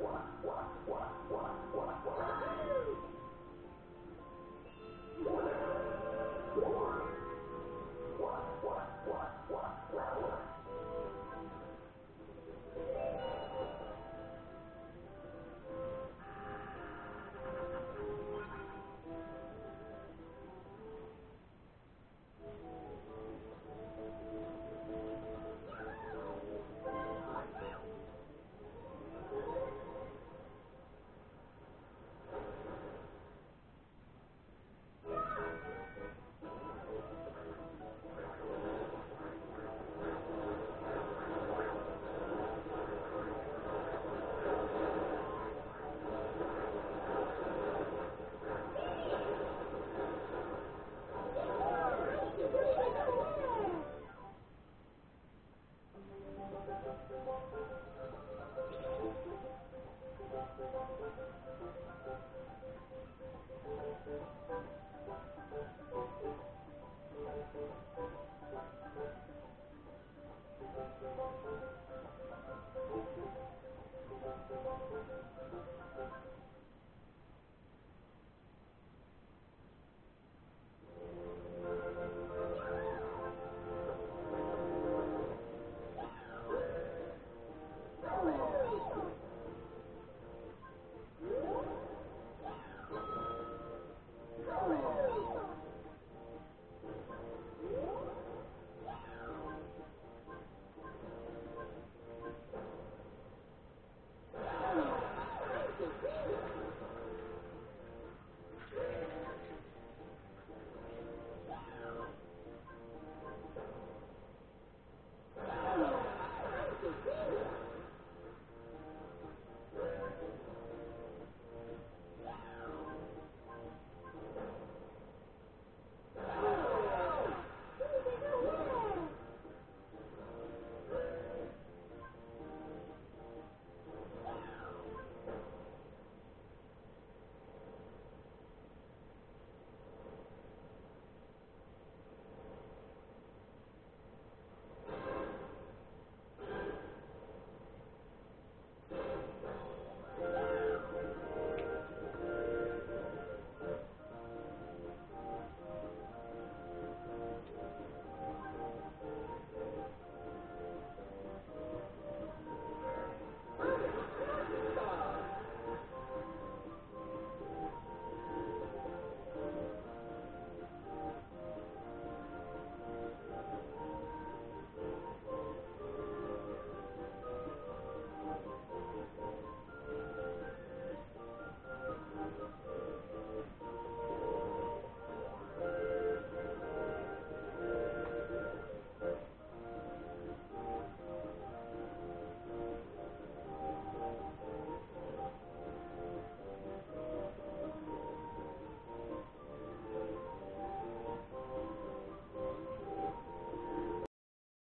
我来，我来，我来。